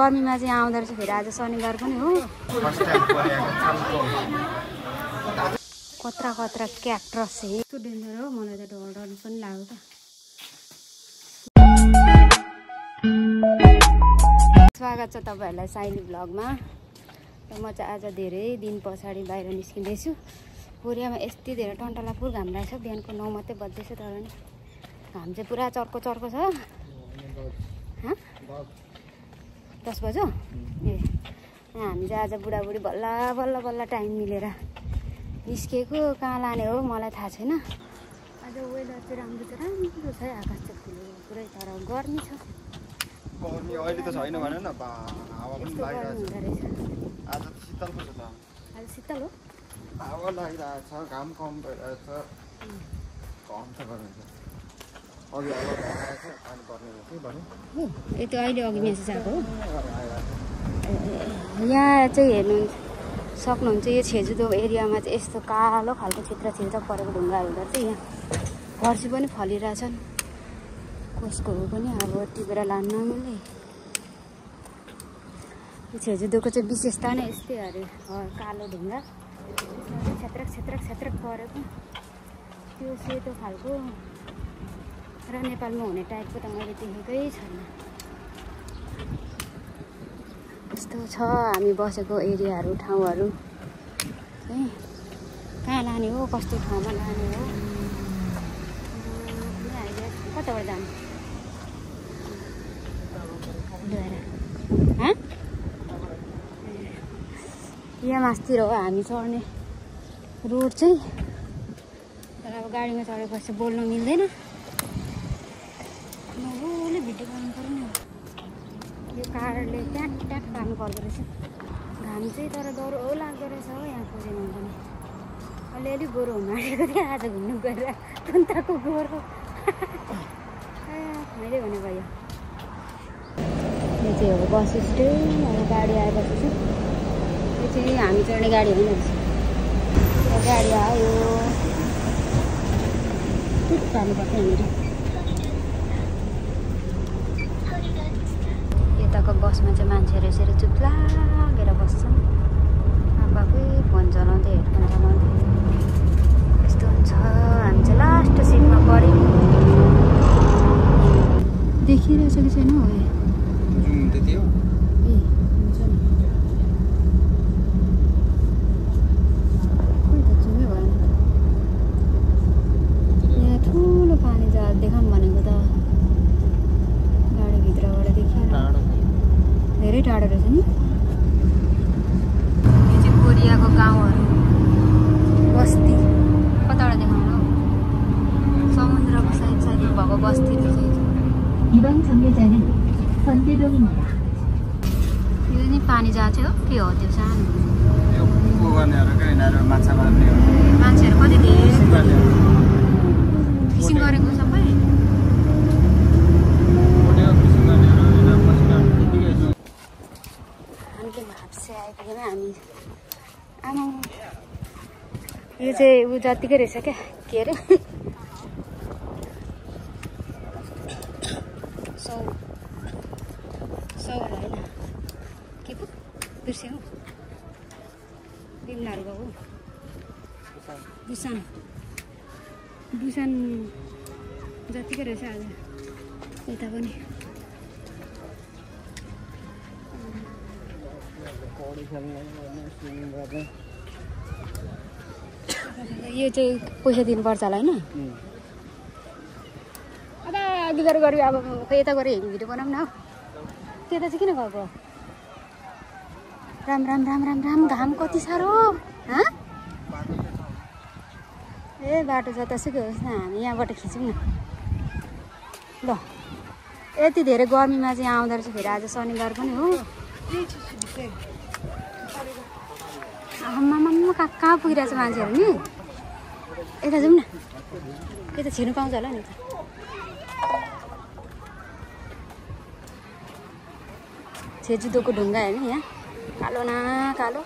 गर्मीमा चाहिँ आउँदो रहेछ फेरि आज शनिबार पनि हो। कत्रा कत्रा क्याक्ट्रस यस्तो डेन्जर हो मलाई त डर डर पनि लाग्यो त। स्वागत छ तपाईँहरूलाई साइली भ्लगमा र म चाहिँ आज धेरै दिन पछाडि बाहिर निस्किँदैछु। कोरियामा यति धेरै टन्टलापुर घाम रहेछ बिहानको नौ मात्रै बज्दैछ तर नि घाम चाहिँ पुरा चर्को चर्को छ? दस बज्यो? ए हामी चाहिँ आज बुढाबुढी बल्ल बल्ल बल्ल टाइम मिलेर निस्केको कहाँ लाने हो मलाई थाहा छैन। आज वेदर चाहिँ राम्रो छ राम्रो छ है आकाश चाहिँ खुलेको पुरै तर गर्मी छ। त आज त शीतल त। हो? हावा लागिरहेको छ घाम कम भइरहेको छ। कम छ गर्मी छ अघि हावा लागिरहेको छ पानी पर्ने रहेछ के भन्यो? हो यो त अहिले अघि मेसेज आएको हो? यहाँ चाहिँ हेर्नु सक्नुहुन्छ यो छेजुदो एरियामा चाहिँ यस्तो कालो खालको चित्र छिर्छ परेको ढुङ्गाहरू हुँदो चाहिँ यहाँ फर्सी पनि फलिरहेछन्। कसको हो पनि अब टिपेर लान्न मिल्ने यो छेजुदोको चाहिँ विशेषता नै यस्तै अरे। कालो ढुङ्गा। छेत्रक छेत्रक छेत्रक परेको। त्यो सेतो खालको। र नेपालमा हुने टाइपको त मैले देखेकै छैन। यस्तो छ हामी बसेको एरियाहरू ठाउँहरू। चाहिँ कहाँ लाने हो? कस्तो ठाउँमा लाने हो? कताबाट जानु? हँ? यहाँ मासतिर हो हामी चढ्ने। रोड चाहिँ। तर अब गाडीमा चढेपछि बोल्न मिल्दैन मजाले भिडियो बनाउनु पऱ्यो नि यो कारले ट्याक ट्याक पार्नु पर्दो रहेछ घाम चाहिँ तर डह्रो लाग्दो रहेछ हो यहाँ कोरियामा पनि अलिअलि गोरो हुन आँटेको थियो आज घुम्नु गएर कुन्ताको गोरो मैले भने भयो। यो चाहिँ हो बस स्ट्यान्ड अब गाडी आएपछि चाहिँ। यो चाहिँ हामी चढ्ने गाडी होइन गाडी आयो। जानुपर्छ यहाँनिर। यताको बसमा चाहिँ मान्छेहरू यसरी चुप लागेर बस्छन् आफै फोन चलाउँदै हेडफोन चलाउँदै। यस्तो हुन्छ हामी चाहिँ लास्ट सिटमा पऱ्यौँ कि छैन हो ए जुम त्यति हो हुन्छ नि खोइ त जुमै भएन यहाँ ठुलो पानी जहाज देखाऊँ भनेको त गाडीभित्रबाट देखियो टाढो धेरै टाढो रहेछ नि? यो चाहिँ कोरियाको गाउँहरू। बस्ती। कताबाट देखाउनु? समुद्रको साइड साइड भएको बस्ती रहेछ यो नि पानी जहाँ थियो के हो त्यो सानो? मान्छेहरू कति धेरै? फिसिङ गरेको छ। हामी आमा यो चाहिँ ऊ जतिकै रहेछ क्या के अरे? सौ। सौ होला होइन। के पो? बिर्सेँ हौ बिमलाहरू गएको बुसान बुसान जतिकै रहेछ आज। यता पनि। यो चाहिँ पैसा दिनुपर्छ होला होइन? अघि गएर गऱ्यो अब खै यता गएर हेर्ने भिडियो बनाऊँ न। हौ त्यता चाहिँ किन गएको? राम राम राम राम राम घाम कति साह्रो ए बाटो जतासुकै होस् न हामी यहाँबाट खिचौँ न। ल यति धेरै गर्मीमा चाहिँ आउँदो रहेछ फेरि आज शनिबार पनि हो। आम्मामा कहाँ कहाँ पुगिरहेछ मान्छेहरू नि यता जाउँ न यता छिर्नु पाउँछ होला नि त छेजुदोको ढुङ्गा हेर्नु यहाँ कालो न कालो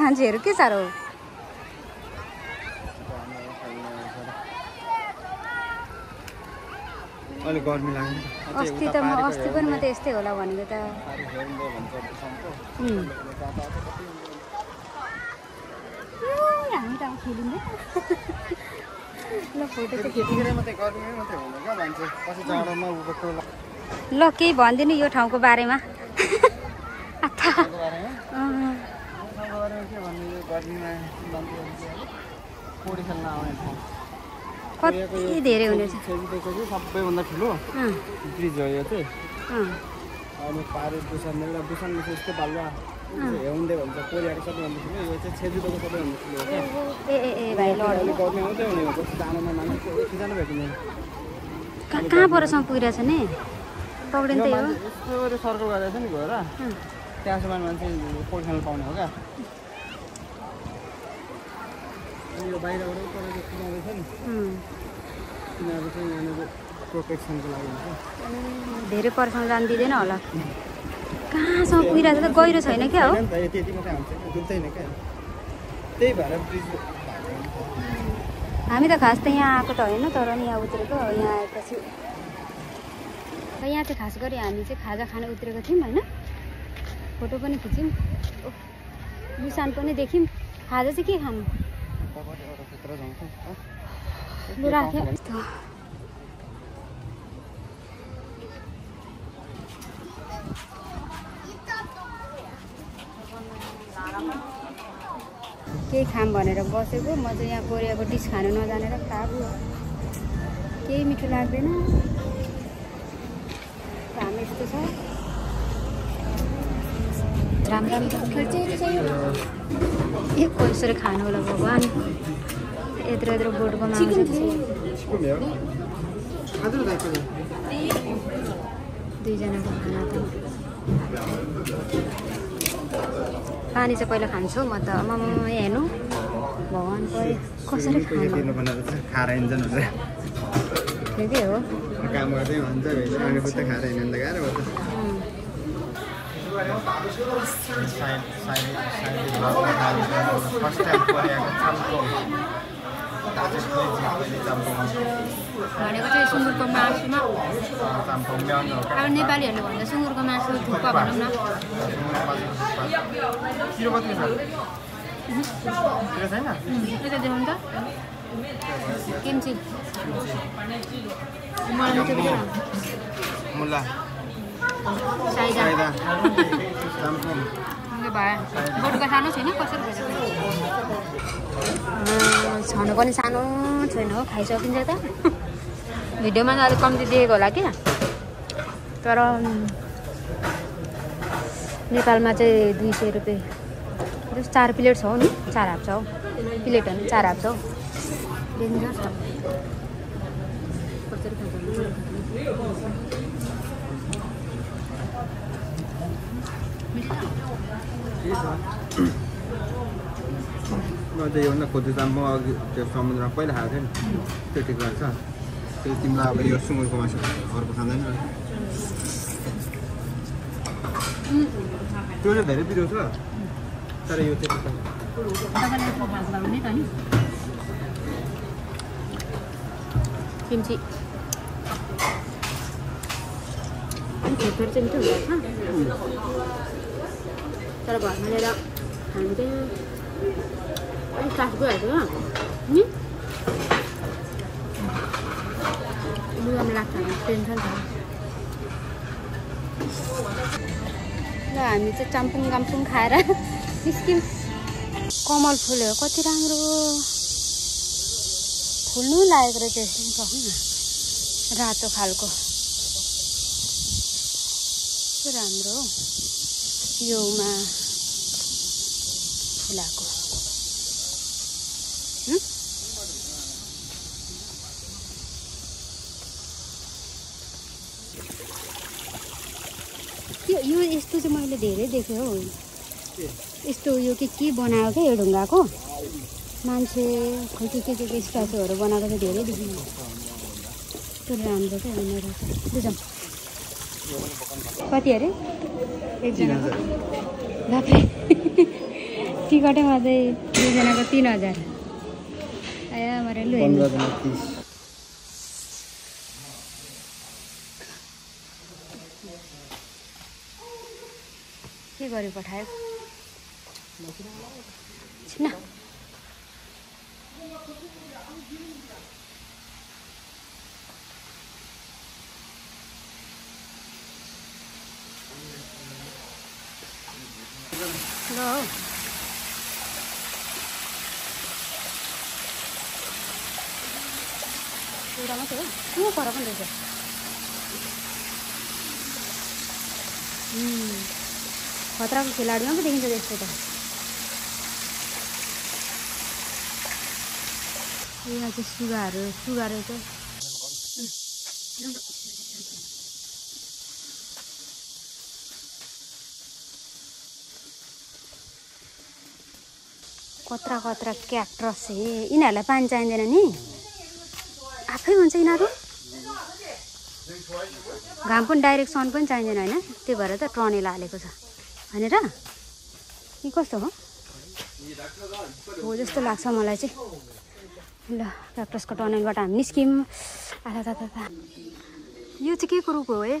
मान्छेहरू के साह्रो अलिक गर्मी लाग्यो अस्ति त म अस्ति पनि म त यस्तै होला भनेको त। ल केही भनिदिनु यो ठाउँको बारेमा। आथा बारेमा? अँ, ठाउँको बारेमा के भन्ने यो गर्मीमा मान्छेहरू? चाहिँ अब पौडी खेल्न आउने ठाउँ। कति धेरै हुनेछ सबैभन्दा ठुलो ब्रिज हो यो चाहिँ अनि पारि बुसान एउटा बुसानमा चाहिँ यस्तो बालुवा हेउन्डे भन्छ कोरियाको सबैभन्दा ठुलो यो चाहिँ छेजिदिएको सबैभन्दा ठुलो हो क्या ए ए ए भाइ लड अलिक गर्मी आउँदै हुने हो जस्तो जानुमा मान्छे एकजना भेटिने कहाँ परसम्म पुगिरहेछ नि यो त्यही हो सर्कल गरेर नि गएर त्यहाँसम्म मान्छे खेल्न पाउने हो क्या यो बाहिरबाट परेको किनारे छ नि। किनारे चाहिँ यहाँनिर प्रोटेक्सनको लागि हुन्छ। धेरै परसम्म जानु दिँदैन होला। कहाँसम्म पुगिरहेको छ त? गहिरो छैन क्या हो? होइन नि त यति यति मात्रै हान्छ डुब्दैन क्या। त्यही भएर ब्रिज हामी त खास त यहाँ आएको त होइन तर नि यहाँ उत्रेको। यहाँ आएपछि र यहाँ चाहिँ खास गरी हामी चाहिँ खाजा खान उत्रेको थियौँ होइन। फोटो पनि खिच्यौँ। निशान पनि देख्यौँ। खाजा चाहिँ के खानु? केही खाम भनेर बसेको। म चाहिँ यहाँ कोरियाको डिस खानु नजानेर काबु केही मिठो लाग्दैन। घाम यस्तो छ। राम राम ए कसरी खानु होला भगवान् यत्रो यत्रो बोटको मान्छ दुईजनाको खाना त पानी चाहिँ पहिला खान्छु म त आमामा हेर्नु भगवान् पऱ्यो कसरी खानु हो फर्स्ट टाइम भनेको चाहिँ सुँगुरको मासुमा अब नेपालीहरूले भन्दा सुँगुरको मासु थुक्पा भनौँ न। यता देखाउनु त। किम्ची। मलाई। मुला। साइदा सानो छैन कसरी भयो छानो पनि सानो छैन हो खाइसकिन्छ त भिडियोमा त अलिक कम्ती दिएको होला क्या तर नेपालमा चाहिँ दुई सय रुपियाँ जस्तो चार प्लेट छ हौ नि चार हाफ छ हौ प्लेट होइन चार हाफ छ हौ डेन्जर छ कसरी खान्छ म त योभन्दा खोज्नु चाम्पोङ अघि त्यो समुद्रमा पहिला खाएको थिएँ नि। त्यो ठिक लाग्छ त्यो तिमीलाई अब यो सुँगुरको मासु अर्को खाँदैन। त्यो चाहिँ धेरै पिरो छ। तर यो चाहिँ तर घरमा ल्याएर खानु चाहिँ अलिक सास गइहाल्छ हो नि लुगामा लाग्छ भने टेन्सन छ ल हामी चाहिँ चाम्पुङ गाम्पुङ खाएर निस्क्यौँ कमल फुल्यो कति राम्रो फुल्नु लागेको रहेछ रातो खालको राम्रो हौ योमा फुलाएको? त्यो यो यस्तो चाहिँ मैले धेरै देखेँ हौ। यस्तो यो के के बनाएको क्या यो ढुङ्गाको? मान्छे खोइ के के के स्ट्याचुहरू बनाएको चाहिँ धेरै देखिन्छ त्यो राम्रो क्या रहेछ बुझौँ कति अरे एकजनाको बाफ्रे टिकटैमा चाहिँ दुईजनाको तिन हजार। आयो के गरी पठायो? छिन। ल एउटा मात्रै हो के पर पनि रहेछ खतराको खेलाडीमा पो देखिन्छ त्यस्तो त यहाँ चाहिँ सुगाहरू सुगा रहेछ कत्रा कत्रा क्याक्ट्रस हे यिनीहरूलाई पानी चाहिँदैन नि। आफै हुन्छ यिनीहरू। घाम पनि डाइरेक्ट सन पनि चाहिँदैन होइन। त्यही भएर त टनेल हालेको छ। होइन र कि कस्तो हो? हो जस्तो लाग्छ मलाई चाहिँ। ल क्याक्टसको टनेलबाट हामी निस्क्यौँ था यो चाहिँ के को हो है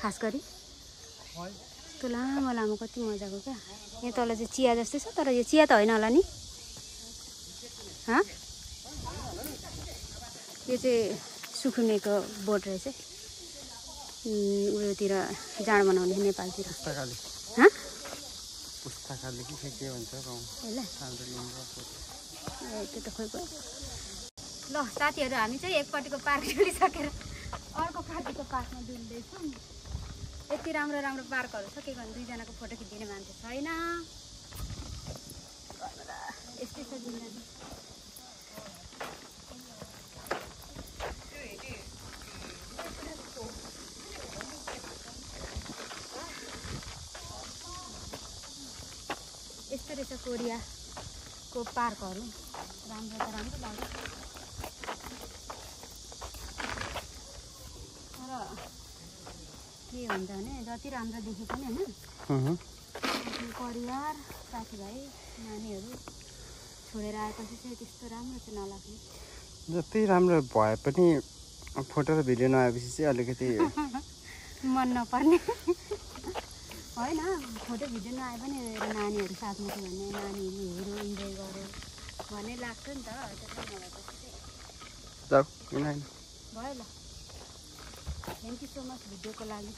खास गरी? यस्तो लामो लामो कति मजाको क्या? यहाँ तल चाहिँ चिया जस्तै छ तर यो चिया त होइन होला नि। हँ? यो चाहिँ सुकुनेको बोट रहेछ उयोतिर जाँड बनाउने नेपालतिर। त्यो त खोइ ल साथीहरू हामी चाहिँ एकपट्टिको पार्क डुलिसकेर अर्को पार्टीको पार्कमा डुल्दैछौँ। यति राम्रो राम्रो पार्कहरू छ के गर्नु दुईजनाको फोटो खिचिदिने मान्छे छैन। यस्तै छ जिन्दगी यस्तो रहेछ कोरियाको पार्कहरू। राम्रो त राम्रो लाग्यो तर के हुन्छ भने जति राम्रो देखे पनि होइन? परिवार साथीभाइ नानीहरू छोडेर आएपछि चाहिँ त्यस्तो राम्रो चाहिँ नलाग्ने। जति राम्रो भए पनि फोटो र भिडियो नआएपछि चाहिँ अलिकति मन नपर्ने। होइन फोटो भिडियो नआए पनि नानीहरू साथमा थियो भने नानीहरू हेऱ्यो इन्जोय गऱ्यो भन्ने लाग्छ नि त। भयो ल। थ्याङ्क यू सो मच भिडियोको लागि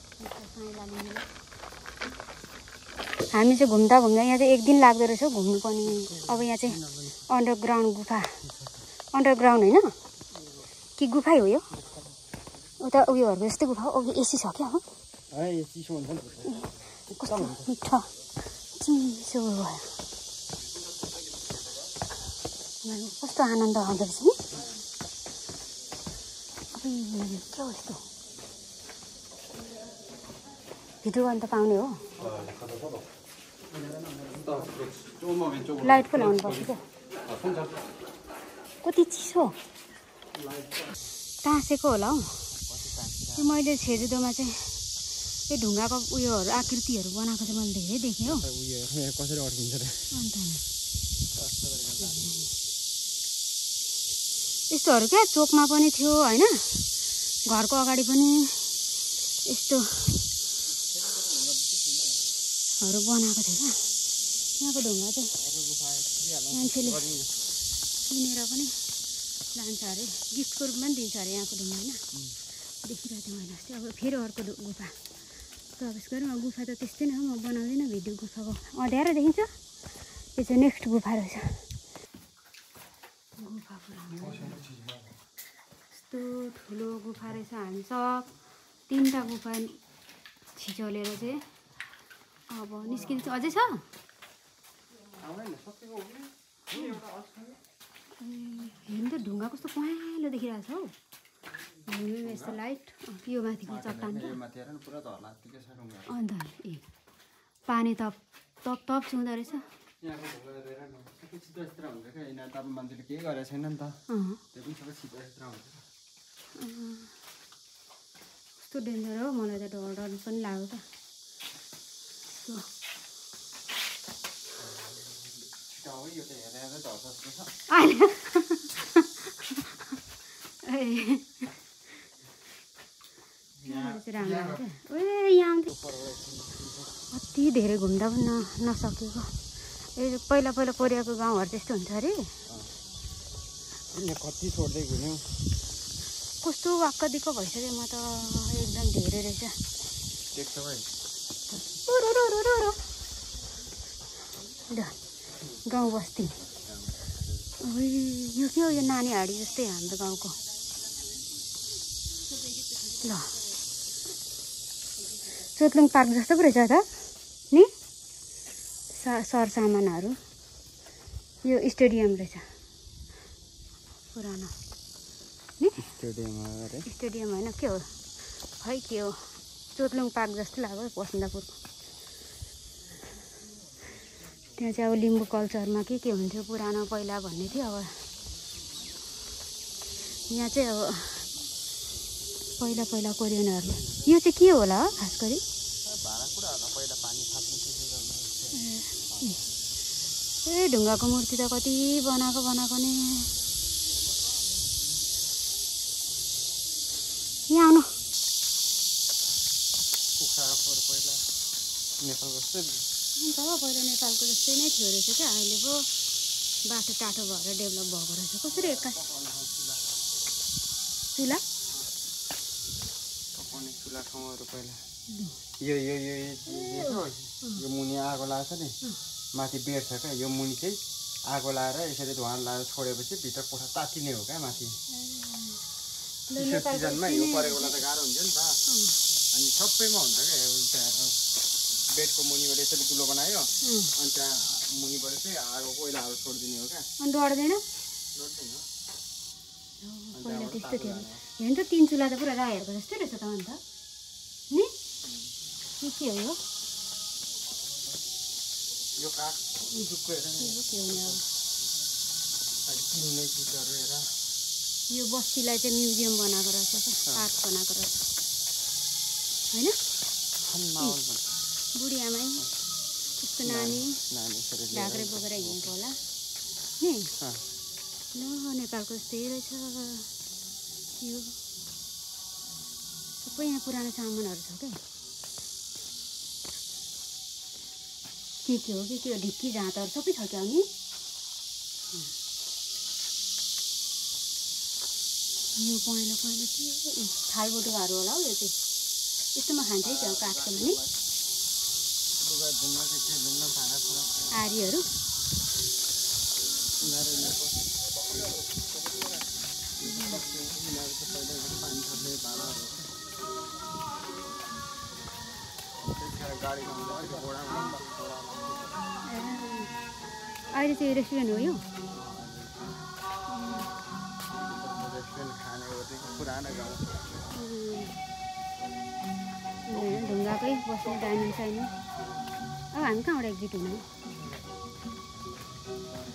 हामी चाहिँ घुम्दा घुम्दा यहाँ चाहिँ एक दिन लाग्दो रहेछ हौ घुम्नु पनि। अब यहाँ चाहिँ अन्डरग्राउन्ड गुफा। अन्डरग्राउन्ड होइन? कि गुफै हो यो? उता उयोहरूको जस्तै गुफा हो? एसी छ क्या हो। कस्तो मिठो। चिसो भयो। कस्तो आनन्द आउँदो रहेछ नि। के हो यस्तो? भिडियो गर्नु त पाउने हो। लाइट पो लाउनु पर्छ क्या। कति चिसो। टाँसेको होला हौ। त्यो मैले छेजुदोमा चाहिँ त्यो ढुङ्गाको उयोहरू आकृतिहरू बनाएको चाहिँ मैले धेरै देखेँ हौ। कसरी अड्किन्छ अन्त। यस्तोहरू क्या चोकमा पनि थियो होइन? घरको अगाडि पनि यस्तो हरू बनाएको थियो क्या। यहाँको ढुङ्गा चाहिँ मान्छेले किनेर पनि लान्छ अरे। गिफ्टको रूपमा पनि दिन्छ अरे यहाँको ढुङ्गा होइन। देखिरहेको थिएँ मैले अस्ति। अब फेरि अर्को गुफा। प्रवेश गरौँ। गुफा त त्यस्तै नै हो। म बनाउँदिनँ भिडियो गुफाको। अँध्यारो देखिन्छ। यो चाहिँ नेक्स्ट गुफा रहेछ। गुफा यस्तो ठुलो गुफा रहेछ। हामी सब तिनवटा गुफा छिचोलेर चाहिँ अब निस्किन्छ अझै छ हेर्नु त ढुङ्गा कस्तो पहेँलो देखिरहेको छ हौ यस्तो लाइट यो माथिको चट्टान अन्त ए पानी तप तप तप छुँदो रहेछ त मान्छेले केही गरेको छैन नि त त्यो पनि सबै हुन्छ कस्तो डेन्जर हो मलाई त डर डर पनि लाग्यो क्या कति धेरै घुम्दा पनि नसकेको ए पहिला पहिला कोरियाको गाउँहरू त्यस्तो हुन्छ अरे कति छोड्दै घुम्यौँ कस्तो वाक्क दिक्क भइसक्यो म त एकदम धेरै रहेछ ल गाउँ बस्ती। यो के हो यो नानी हाडी जस्तै हाम्रो गाउँको? ल। चोतलुङ पार्क जस्तो पो रहेछ त नि? सा सरसामानहरू यो स्टेडियम रहेछ। पुरानो। नि? स्टेडियम स्टेडियम होइन के हो? खै के हो? चोतलुङ पार्क जस्तो लाग्यो बसन्दापुरको त्यहाँ चाहिँ अब लिम्बू कल्चरमा के के हुन्थ्यो पुरानो पहिला भन्ने थियो अब। यहाँ चाहिँ अब पहिला पहिला कोरियनहरू। यो चाहिँ के होला खास गरी? ए ढुङ्गाको मूर्ति त कति बनाएको बनाएको नि। यहाँ आउनु। कुखुराको फोहोर पहिला नेपालको जस्तै नै थियो रहेछ क्या अहिले पो बाटो टाटो भएर डेभलप भएको रहेछ। कसरी एक्कास चुला? पकाउने चुला ठाउँहरू पहिला। यो यो यो यो- यो यो मुनि आगो लाग्छ नि। माथि बेड छ क्या यो मुनि चाहिँ आगो लाएर यसरी धुवा लाएर छोडेपछि भित्र कोठा तातिने हो क्या माथि। सिजनमा नै परेको बेला त गाह्रो हुन्छ नि त। अनि सबैमा हुन्छ क्या यो बेडको मुनिबाट यसरी दुलो बनायो। अनि त्यहाँ मुनिबाट चाहिँ आगो कोइलाहरू छोडिदिने हो क्या। अनि डढ्दैन? पहिला त्यस्तो थियो। हेर्नु त तिन चुला त पुरा राईहरूको जस्तै रहेछ त अन्त। नि? के हो यो? यो काठ सुक्यो हेर के हो के हो नि अब अनि किन्ने चिजहरू हेर। यो बस्तीलाई चाहिँ म्युजियम बनाएको रहेछ पार्क बनाएको रहेछ। होइन? माहौल भन्छ बुढी आमै यस्तो नानी ढाक्रे बोकेर हिँडेको होला। नि। ल नेपालको जस्तै रहेछ। यो सबै यहाँ पुरानो सामानहरू छ क्या के के हो? के के हो? ढिक्की झाँतहरू सबै छ क्या नि यो पहेँलो पहेँलो के हो? होला हौ यो चाहिँ। यस्तोमा खान्छ है? त्यो काठकोमा नि लुगा धुन्न के के धुन्न भाँडाकुँडा आरीहरू। अहिले चाहिँ रेस्टुरेन्ट हो यो। ढुङ्गाकै बस्ने डाइनिङ साइनिङ हामी कहाँबाट एक्जिट हुनु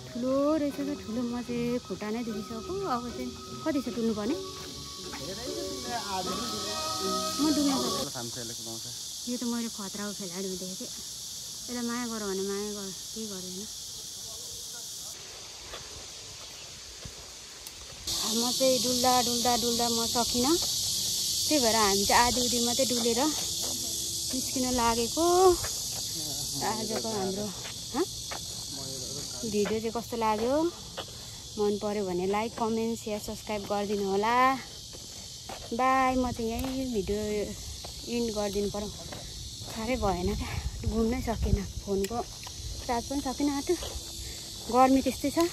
ठुलो रहेछ क्या ठुलो म चाहिँ खुट्टा नै दुखिसक्यो। अब चाहिँ कति छ म डुल्न सक्छु खामखेले कुदाउँछ यो त मैले खतराको खेलाडीमा देखेको थिएँ। यसलाई माया गर भने माया गर केही गर्दैन म चाहिँ डुल्दा डुल्दा डुल्दा म सकिनँ। त्यही भएर हामी चाहिँ आधी उधी मात्रै डुलेर निस्किन लागेको। आजको हाम्रो? भिडियो चाहिँ कस्तो लाग्यो? मन पऱ्यो भने लाइक कमेन्ट सेयर सब्सक्राइब गरिदिनु होला। बाई म चाहिँ यहीँ भिडियो इन्ड गरिदिनु पऱ्यो। साह्रै भएन क्या घुम्नै सकेन फोनको। चार्ज पनि सकिन आँट्यो गर्मी त्यस्तै छ।